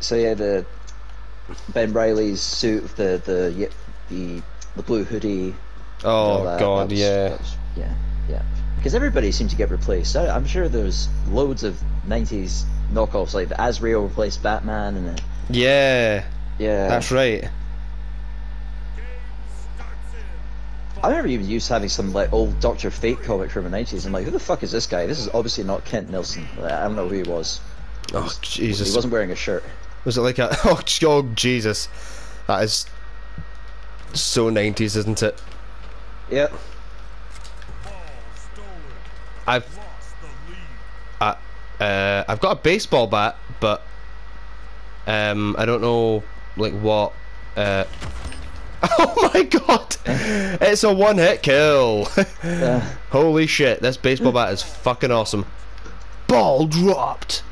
So yeah, the Ben Reilly's suit, the the the the blue hoodie. Oh god, yeah. yeah, yeah. Because everybody seemed to get replaced. I, I'm sure there's loads of '90s knockoffs like the Azrael replaced Batman, and the, Yeah, yeah. that's right. I remember even used to having some like old Doctor Fate comic from the '90s. I'm like, who the fuck is this guy? This is obviously not Kent Nelson. Like, I don't know who he was. Oh Jesus! He wasn't wearing a shirt. Was it like a oh, oh Jesus. That is so nineties, isn't it? Yep. I've I, uh, I've got a baseball bat, but um, I don't know like what. Uh, oh my god! It's a one-hit kill. Uh, Holy shit! This baseball bat is fucking awesome. Ball dropped.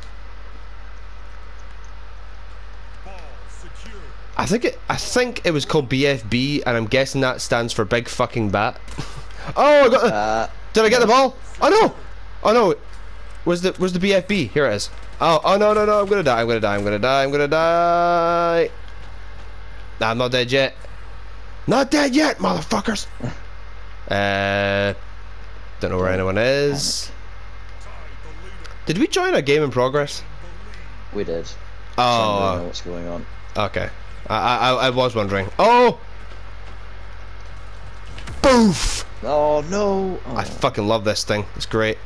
I think it. I think it was called BFB, and I'm guessing that stands for big fucking bat. oh, I got the. uh, Did I get the ball? Oh no! Oh no! Where's the Where's the BFB? Here it is. Oh oh no no no! I'm gonna die! I'm gonna die! I'm gonna die! I'm gonna die! Nah, I'm not dead yet. Not dead yet, motherfuckers. uh, don't know where anyone is. Did we join a game in progress? we did. So I don't know Oh, what's going on. okay. I I I was wondering. Oh. Boof! Oh no! Oh. I fucking love this thing. It's great.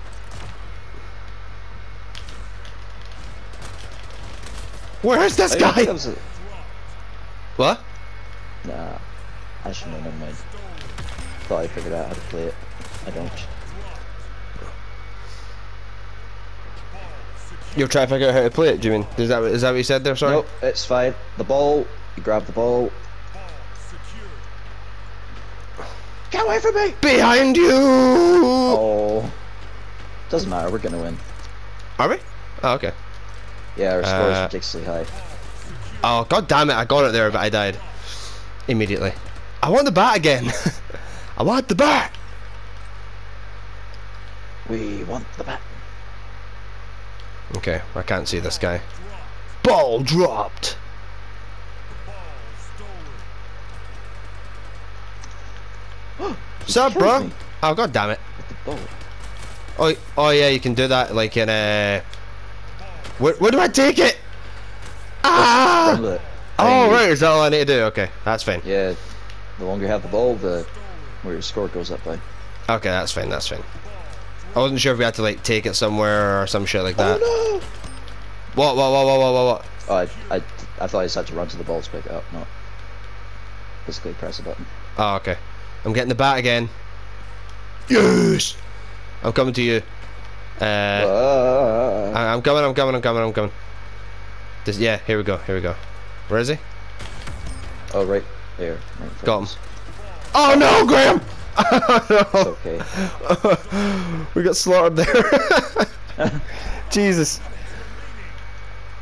Where's this I guy? a- What? Nah, I should know. Never mind. Thought I figured out how to play it. I don't. You're trying to figure out how to play it, do you mean? Is that, is that what you said there, sorry? Nope, it's fine. The ball. You grab the ball. Get away from me! Behind you! Oh. Doesn't matter. We're gonna win. Are we? Oh, okay. Yeah, our score is Uh, ridiculously high. Oh, god damn it, I got it there, but I died. Immediately. I want the bat again! I want the bat! We want the bat. Okay, I can't see this guy. Ball dropped! What's up, bro? me. Oh, god damn it. With the ball. Oh, oh yeah, you can do that like in a. Where, where do I take it? Ah! It. Oh right, is that all I need to do? Okay, that's fine. Yeah. The longer you have the ball, the more your score goes up by. Okay, that's fine. That's fine. I wasn't sure if we had to like take it somewhere or some shit like that. Oh What? What? What? What? What? What? What? Oh, I, I, I thought I just had to run to the ball to pick it up, not physically press a button. Oh, okay. I'm getting the bat again. Yes. I'm coming to you. Uh, Uh, I- I'm coming. I'm coming. I'm coming. I'm coming. This, yeah. Here we go. Here we go. Where is he? oh, right there. Right Got him. Oh no, Graham! No. okay. we got slaughtered there. Jesus.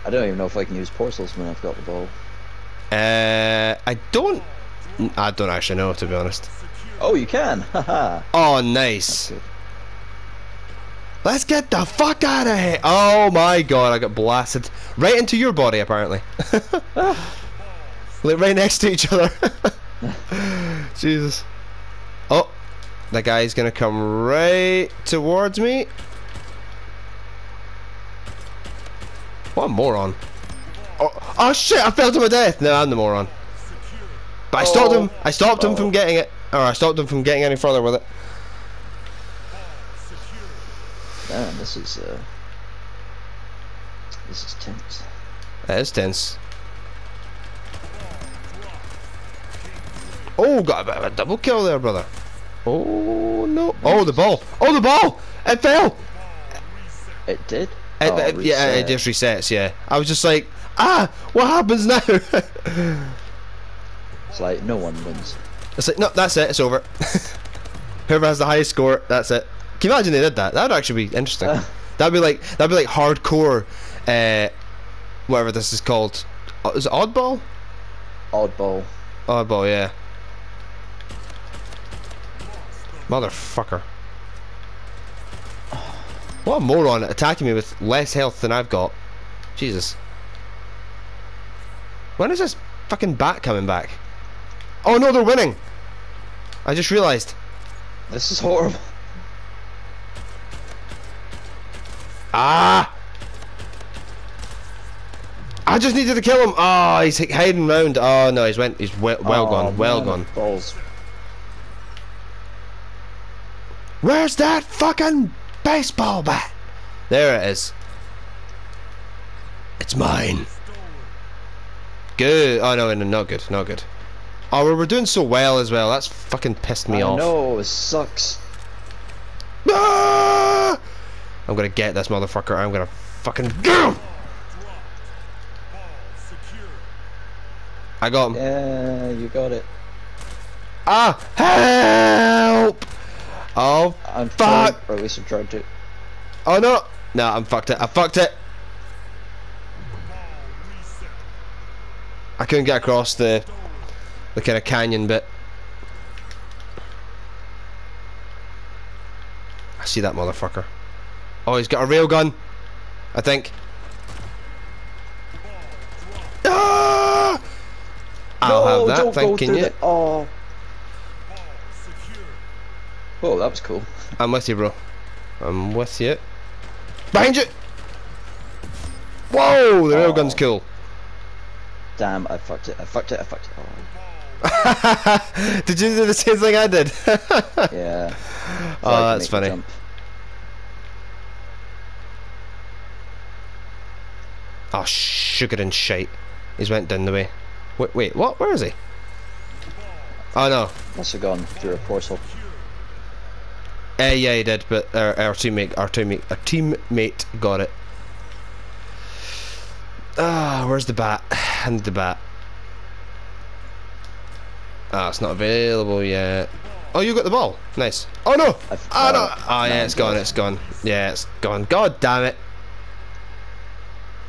I don't even know if I can use portals when I've got the ball. Uh, I don't. I don't actually know to be honest. Oh, you can! Oh, nice. Let's get the fuck out of here. Oh my god, I got blasted right into your body apparently. like right next to each other. Jesus. Oh, the guy's gonna come right towards me. What a moron. Oh, oh shit, I fell to my death. No, I'm the moron. But I stopped him. I stopped him Oh. from getting it. Or I stopped him from getting any further with it. Man, this is, uh... This is tense. That is tense. Oh, got a bit of a double kill there, brother. Oh no! Oh, the ball! Oh, the ball! It fell. It did? It- Oh, it- yeah, it just resets. Yeah, I was just like, ah, what happens now? It's like, no one wins. it's like, no, that's it. It's over. Whoever has the highest score, that's it. Can you imagine they did that? That would actually be interesting. Uh. that'd be like that'd be like hardcore, uh, whatever this is called. Uh, Is it oddball? Oddball. Oddball, yeah. Motherfucker. What a moron attacking me with less health than I've got. Jesus. When is this fucking bat coming back? Oh no, they're winning. I just realised. This is horrible. Ah! I just needed to kill him. Oh, he's hiding round. Oh no, he's went. He's well, well Oh, gone. Well gone. Balls. Where's that fucking baseball bat? There it is. It's mine. Good. Oh no, no, not good. Not good. Oh, we we're doing so well as well. That's fucking pissed me I off. know, it sucks. Ah! I'm gonna get this motherfucker. I'm gonna fucking him. I got him. Yeah, you got it. Ah! Help! Oh, I'm Fuck. trying, or at least I'm trying to. oh no! No, I'm fucked it. I fucked it. I couldn't get across the the kind of canyon bit. I see that motherfucker. Oh, he's got a rail gun. I think. Ah! I'll no, have that, don't go thanking through you. the- Oh. Oh, that was cool. I'm with you, bro. I'm with you. Behind you! Whoa, the railgun's Oh. cool. Damn, I fucked it. I fucked it. I fucked it. did you do the same thing I did? Yeah. oh, that's funny. Oh, sugar and shite. He's went down the way. Wait, wait, what? Where is he? Oh no. Must have gone through a portal. Uh, yeah, he did, but our, our teammate, our teammate, our teammate got it. Ah, where's the bat? And the bat. Ah, it's not available yet. Oh, you got the ball. Nice. Oh no! Oh no! Oh yeah, it's gone. It's gone. Yeah, it's gone. God damn it!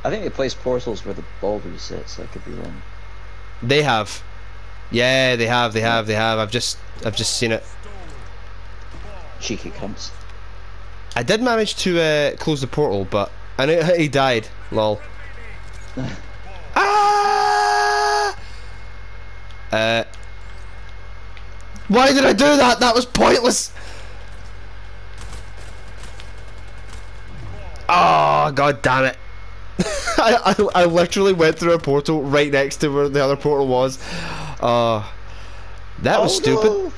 I think they place portals where the ball resets. I could be wrong. They have. Yeah, they have. They have. They have. I've just, I've just seen it. Cheeky cunts. I did manage to uh, close the portal, but I know he died. Lol. ah! Uh. Why did I do that? That was pointless. Oh god damn it! I, I I literally went through a portal right next to where the other portal was. Uh, that was Oh, stupid. no!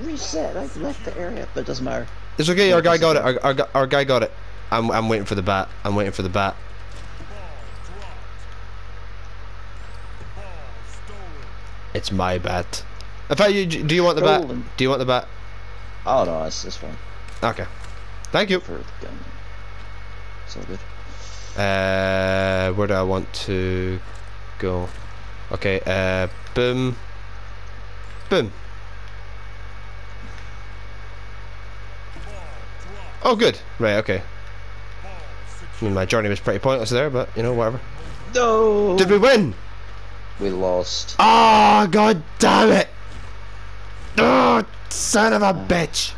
Reset. I've left the area, but it doesn't matter. It's okay. Our guy got it. Our, our, our guy got it. I'm I'm waiting for the bat. I'm waiting for the bat. It's my bat. Fact, you, do you want the bat? Do you want the bat? Oh no, it's this one Okay. Thank you. for the gun. It's all good. Uh, where do I want to go? Okay. Uh, boom. Boom. Oh, good. Right. Okay. I mean, my journey was pretty pointless there, but you know, whatever. No. Did we win? We lost. Ah, god damn it! Son of a bitch!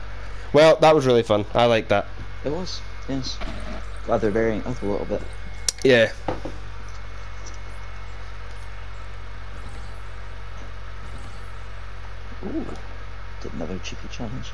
Well, that was really fun. I like that. It was. Yes. Glad they're varying up a little bit. Yeah. Ooh. Did another cheeky challenge.